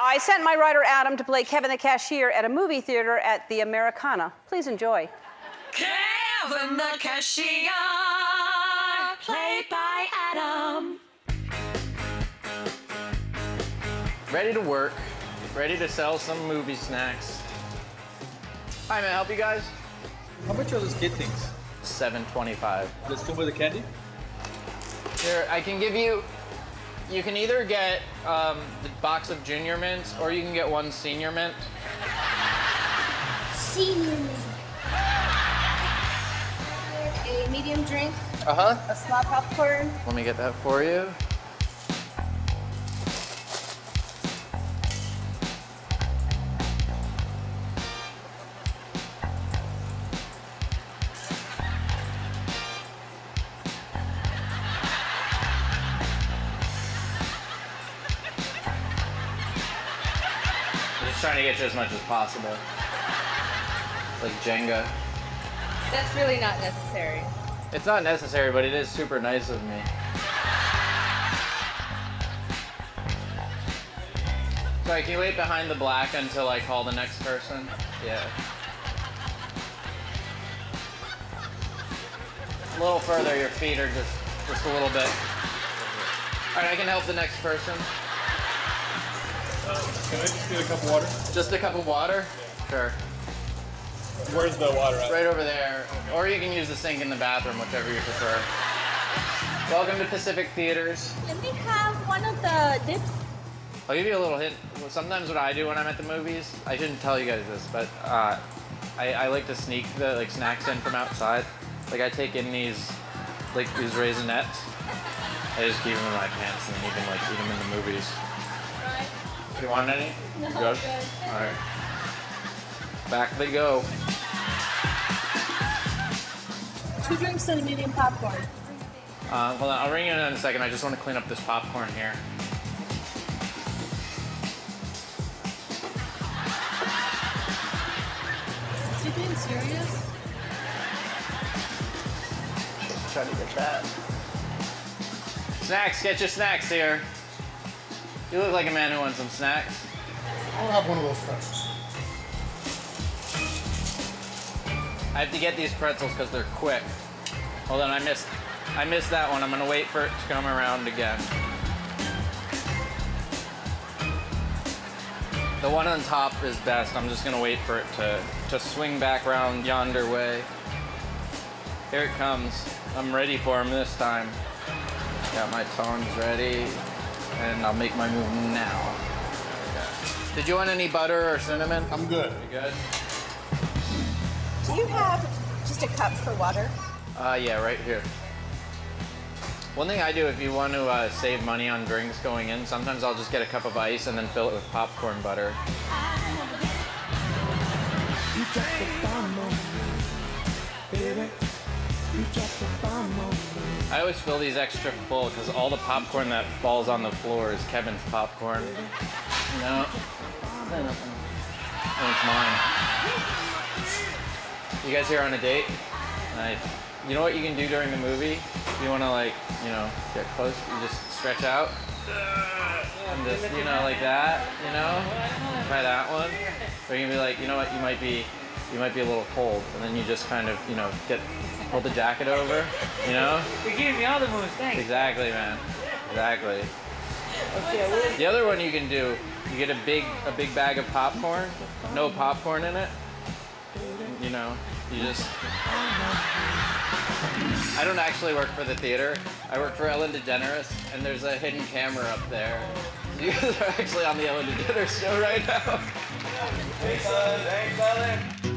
I sent my writer Adam to play Kevin the cashier at a movie theater at the Americana. Please enjoy. Kevin the cashier, played by Adam. Ready to work, ready to sell some movie snacks. Hi, may I help you guys? How much are those kid things? 725. Let's come with the candy. Here, I can give you, you can either get um, the box of junior mints or you can get one senior mint. Senior mint. A medium drink, Uh-huh. a small popcorn. Let me get that for you. Just trying to get you as much as possible. Like Jenga. That's really not necessary. It's not necessary, but it is super nice of me. Sorry, can you wait behind the black until I call the next person? Yeah. A little further, your feet are just, just a little bit. All right, I can help the next person. Can I just get a cup of water? Just a cup of water? Sure. Where's the water at? Right over there. Or you can use the sink in the bathroom, whichever you prefer. Welcome to Pacific Theatres. Let me have one of the dips. I'll give you a little hint. Sometimes what I do when I'm at the movies, I shouldn't tell you guys this, but uh, I, I like to sneak the like snacks in from outside. Like I take in these like these raisinets. I just keep them in my pants and then you can like eat them in the movies. You want any? No, Good? good. All right. Back they go. Two drinks and a medium popcorn. Uh, hold on, I'll ring you in in a second. I just want to clean up this popcorn here. Is he being serious? Just try to get that. Snacks, get your snacks here. You look like a man who wants some snacks. I'll have one of those pretzels. I have to get these pretzels because they're quick. Hold on, I missed, I missed that one. I'm gonna wait for it to come around again. The one on top is best. I'm just gonna wait for it to, to swing back around yonder way. Here it comes. I'm ready for him this time. Got my tongs ready, and I'll make my move now. Okay. Did you want any butter or cinnamon? I'm good. You good? Do you have just a cup for water? Uh, yeah, right here. One thing I do if you want to uh, save money on drinks going in, sometimes I'll just get a cup of ice and then fill it with popcorn butter. I always fill these extra full because all the popcorn that falls on the floor is Kevin's popcorn. Nothing. Oh, it's mine. You guys here on a date? Nice. You know what you can do during the movie? If you want to like, you know, get close, you just stretch out. And just, you know, like that, you know? Try that one. Or you can be like, you know what, you might be, you might be a little cold. And then you just kind of, you know, get, pull the jacket over, you know? You're giving me all the moves, thanks. Exactly, man. Exactly. Okay, The other one you can do, you get a big a big bag of popcorn, no popcorn in it. You know, you just. I don't actually work for the theater. I work for Ellen DeGeneres, and there's a hidden camera up there. You guys are actually on the Ellen DeGeneres show right now. Thanks, Ellen. Thanks, Ellen.